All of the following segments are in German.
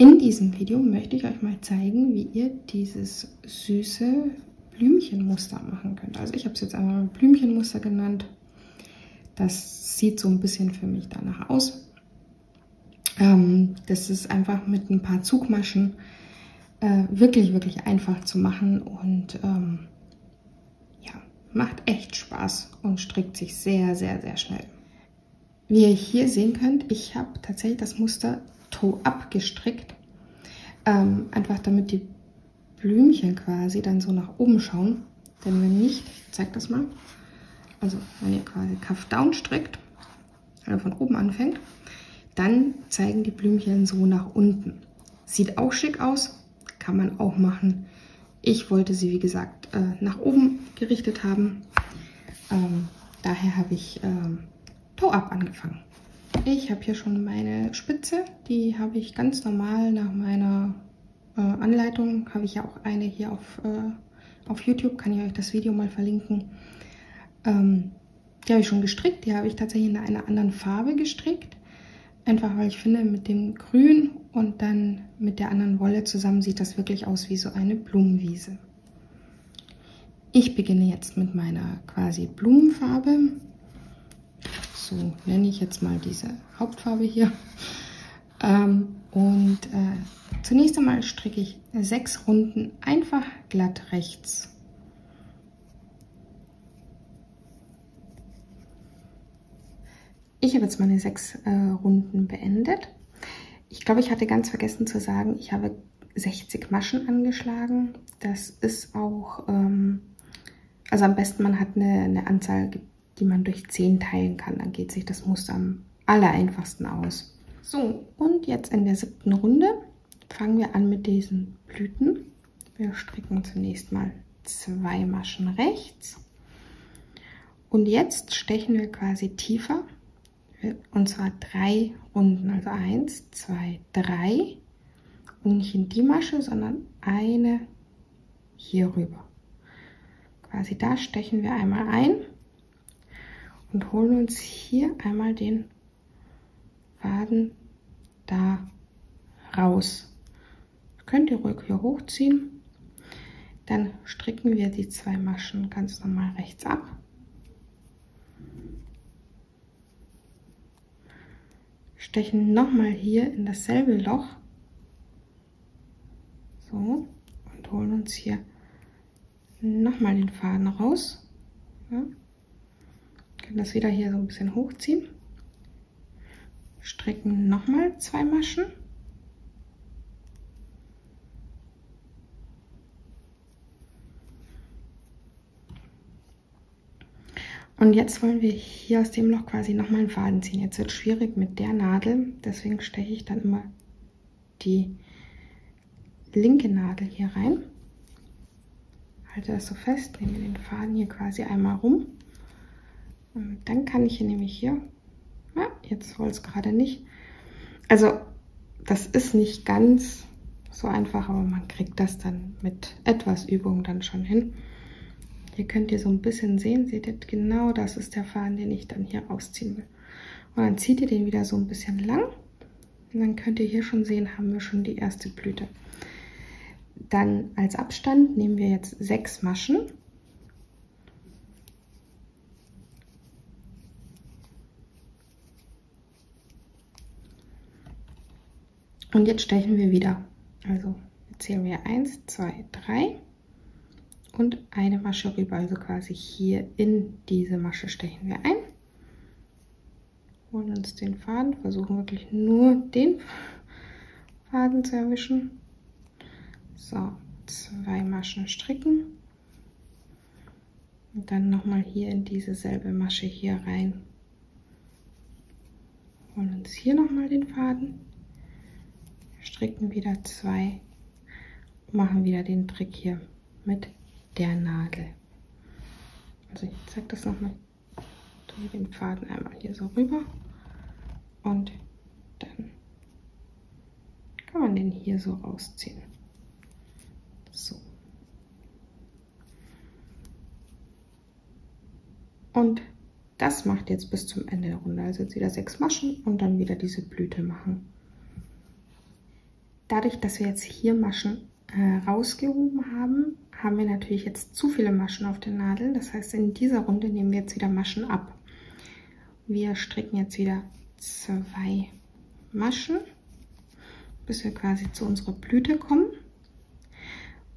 In diesem Video möchte ich euch mal zeigen, wie ihr dieses süße Blümchenmuster machen könnt. Also ich habe es jetzt einmal Blümchenmuster genannt. Das sieht so ein bisschen für mich danach aus. Ähm, das ist einfach mit ein paar Zugmaschen äh, wirklich, wirklich einfach zu machen und ähm, ja, macht echt Spaß und strickt sich sehr, sehr, sehr schnell. Wie ihr hier sehen könnt, ich habe tatsächlich das Muster Toe-Up gestrickt. Ähm, einfach damit die Blümchen quasi dann so nach oben schauen. Denn wenn nicht, ich zeige das mal, also wenn ihr quasi Cuff Down strickt, also von oben anfängt, dann zeigen die Blümchen so nach unten. Sieht auch schick aus, kann man auch machen. Ich wollte sie, wie gesagt, äh, nach oben gerichtet haben. Ähm, daher habe ich ähm, Toe-Up angefangen. Ich habe hier schon meine Spitze, die habe ich ganz normal nach meiner äh, Anleitung, habe ich ja auch eine hier auf, äh, auf YouTube, kann ich euch das Video mal verlinken. Ähm, die habe ich schon gestrickt, die habe ich tatsächlich in einer anderen Farbe gestrickt. Einfach weil ich finde, mit dem Grün und dann mit der anderen Wolle zusammen sieht das wirklich aus wie so eine Blumenwiese. Ich beginne jetzt mit meiner quasi Blumenfarbe so nenne ich jetzt mal diese Hauptfarbe hier. Ähm, und äh, zunächst einmal stricke ich sechs Runden einfach glatt rechts. Ich habe jetzt meine sechs äh, Runden beendet. Ich glaube, ich hatte ganz vergessen zu sagen, ich habe 60 Maschen angeschlagen. Das ist auch, ähm, also am besten man hat eine, eine Anzahl die man durch 10 teilen kann. Dann geht sich das Muster am allereinfachsten aus. So, und jetzt in der siebten Runde fangen wir an mit diesen Blüten. Wir stricken zunächst mal zwei Maschen rechts. Und jetzt stechen wir quasi tiefer. Und zwar drei Runden. Also eins, zwei, drei. Und nicht in die Masche, sondern eine hier rüber. Quasi da stechen wir einmal ein und holen uns hier einmal den Faden da raus. Könnt ihr ruhig hier hochziehen. Dann stricken wir die zwei Maschen ganz normal rechts ab. Stechen nochmal hier in dasselbe Loch. So, und holen uns hier nochmal den Faden raus. Ja können das wieder hier so ein bisschen hochziehen. Stricken nochmal zwei Maschen. Und jetzt wollen wir hier aus dem Loch quasi nochmal einen Faden ziehen. Jetzt wird es schwierig mit der Nadel, deswegen steche ich dann immer die linke Nadel hier rein. Halte das so fest, nehme den Faden hier quasi einmal rum dann kann ich hier nämlich hier, ja, jetzt soll es gerade nicht. Also das ist nicht ganz so einfach, aber man kriegt das dann mit etwas Übung dann schon hin. Hier könnt ihr so ein bisschen sehen, seht ihr, genau das ist der Faden, den ich dann hier rausziehen will. Und dann zieht ihr den wieder so ein bisschen lang. Und dann könnt ihr hier schon sehen, haben wir schon die erste Blüte. Dann als Abstand nehmen wir jetzt sechs Maschen Und jetzt stechen wir wieder. Also zählen wir 1, 2, 3 und eine Masche rüber. Also quasi hier in diese Masche stechen wir ein. Holen uns den Faden, versuchen wirklich nur den Faden zu erwischen. So, zwei Maschen stricken. Und dann nochmal hier in diese selbe Masche hier rein. Holen uns hier nochmal den Faden stricken wieder zwei, machen wieder den Trick hier mit der Nadel. Also ich zeige das nochmal, tue den Faden einmal hier so rüber und dann kann man den hier so rausziehen. So. Und das macht jetzt bis zum Ende der Runde. Also jetzt wieder sechs Maschen und dann wieder diese Blüte machen. Dadurch, dass wir jetzt hier Maschen äh, rausgehoben haben, haben wir natürlich jetzt zu viele Maschen auf der Nadel. Das heißt, in dieser Runde nehmen wir jetzt wieder Maschen ab. Wir stricken jetzt wieder zwei Maschen, bis wir quasi zu unserer Blüte kommen.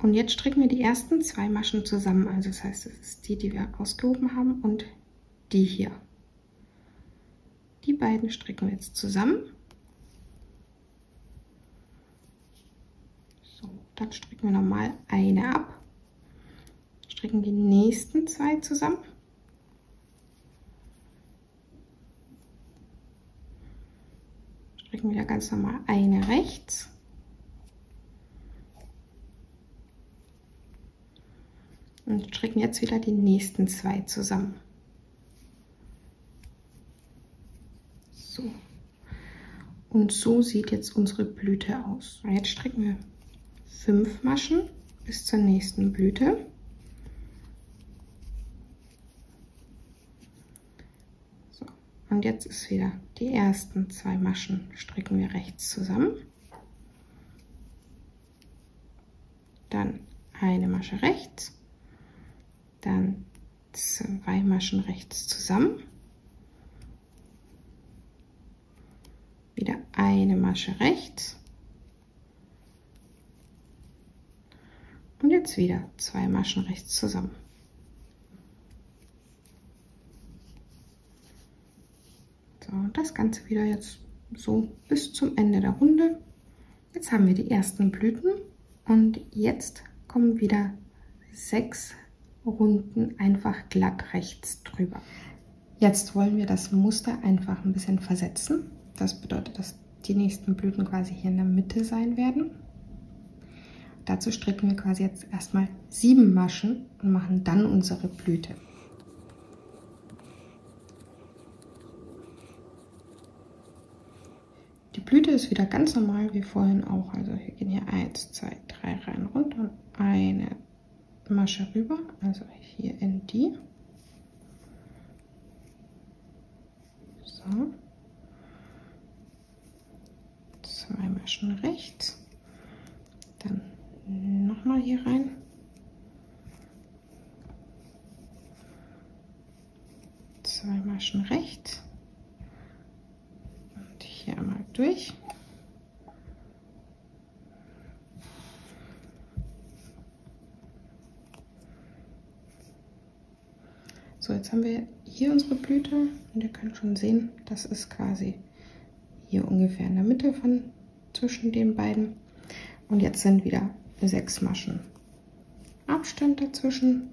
Und jetzt stricken wir die ersten zwei Maschen zusammen. Also das heißt, das ist die, die wir ausgehoben haben und die hier. Die beiden stricken wir jetzt zusammen. So, dann stricken wir nochmal eine ab. Stricken die nächsten zwei zusammen. Stricken wieder ganz normal eine rechts. Und stricken jetzt wieder die nächsten zwei zusammen. So. Und so sieht jetzt unsere Blüte aus. Jetzt stricken wir fünf Maschen bis zur nächsten Blüte. So. Und jetzt ist wieder die ersten zwei Maschen stricken wir rechts zusammen. Dann eine Masche rechts dann zwei Maschen rechts zusammen, wieder eine Masche rechts und jetzt wieder zwei Maschen rechts zusammen. So, das Ganze wieder jetzt so bis zum Ende der Runde. Jetzt haben wir die ersten Blüten und jetzt kommen wieder sechs Runden einfach glatt rechts drüber. Jetzt wollen wir das Muster einfach ein bisschen versetzen. Das bedeutet, dass die nächsten Blüten quasi hier in der Mitte sein werden. Dazu stricken wir quasi jetzt erstmal sieben Maschen und machen dann unsere Blüte. Die Blüte ist wieder ganz normal wie vorhin auch. Also wir gehen hier 1, 2, 3 Reihen runter und eine, Masche rüber, also hier in die. So. Zwei Maschen rechts. Nochmal hier rein. Zwei Maschen rechts. Und hier einmal durch. So, jetzt haben wir hier unsere Blüte und ihr könnt schon sehen, das ist quasi hier ungefähr in der Mitte von zwischen den beiden. Und jetzt sind wieder sechs Maschen Abstand dazwischen.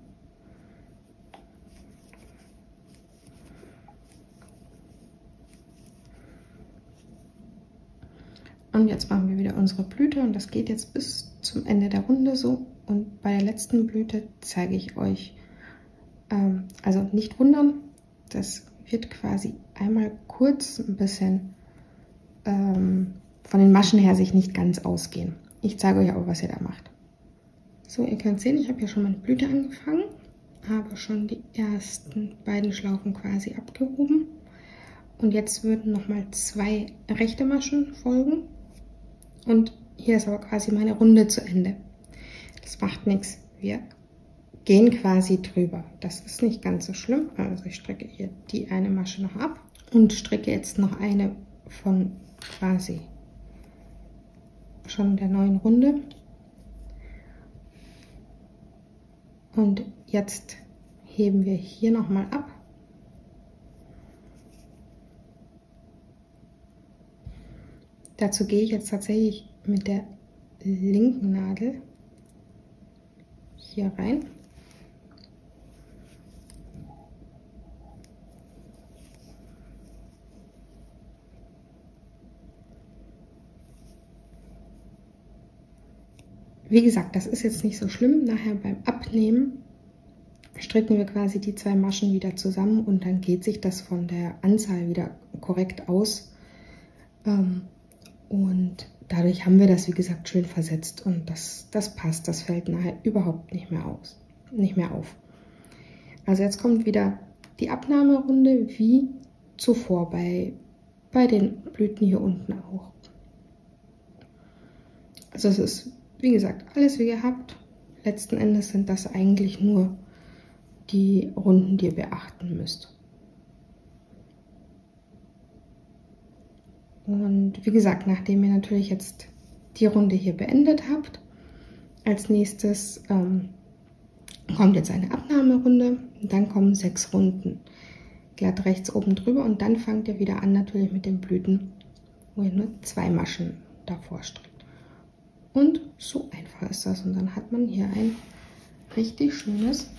Und jetzt machen wir wieder unsere Blüte und das geht jetzt bis zum Ende der Runde so. Und bei der letzten Blüte zeige ich euch, ähm, also nicht wundern, das wird quasi einmal kurz ein bisschen ähm, von den Maschen her sich nicht ganz ausgehen. Ich zeige euch aber, was ihr da macht. So, ihr könnt sehen, ich habe hier schon meine Blüte angefangen, habe schon die ersten beiden Schlaufen quasi abgehoben. Und jetzt würden nochmal zwei rechte Maschen folgen. Und hier ist aber quasi meine Runde zu Ende. Das macht nichts. Wir gehen quasi drüber. Das ist nicht ganz so schlimm. Also ich strecke hier die eine Masche noch ab und strecke jetzt noch eine von quasi schon der neuen Runde. Und jetzt heben wir hier nochmal ab. Dazu gehe ich jetzt tatsächlich mit der linken Nadel hier rein. Wie gesagt, das ist jetzt nicht so schlimm. Nachher beim Abnehmen stricken wir quasi die zwei Maschen wieder zusammen und dann geht sich das von der Anzahl wieder korrekt aus. Ähm, und dadurch haben wir das, wie gesagt, schön versetzt und das, das passt. Das fällt nachher überhaupt nicht mehr, aus, nicht mehr auf. Also jetzt kommt wieder die Abnahmerunde wie zuvor bei, bei den Blüten hier unten auch. Also es ist, wie gesagt, alles wie gehabt. Letzten Endes sind das eigentlich nur die Runden, die ihr beachten müsst. Und wie gesagt, nachdem ihr natürlich jetzt die Runde hier beendet habt, als nächstes ähm, kommt jetzt eine Abnahmerunde und dann kommen sechs Runden glatt rechts oben drüber und dann fangt ihr wieder an natürlich mit den Blüten, wo ihr nur zwei Maschen davor strickt. Und so einfach ist das und dann hat man hier ein richtig schönes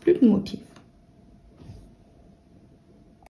Blütenmotiv.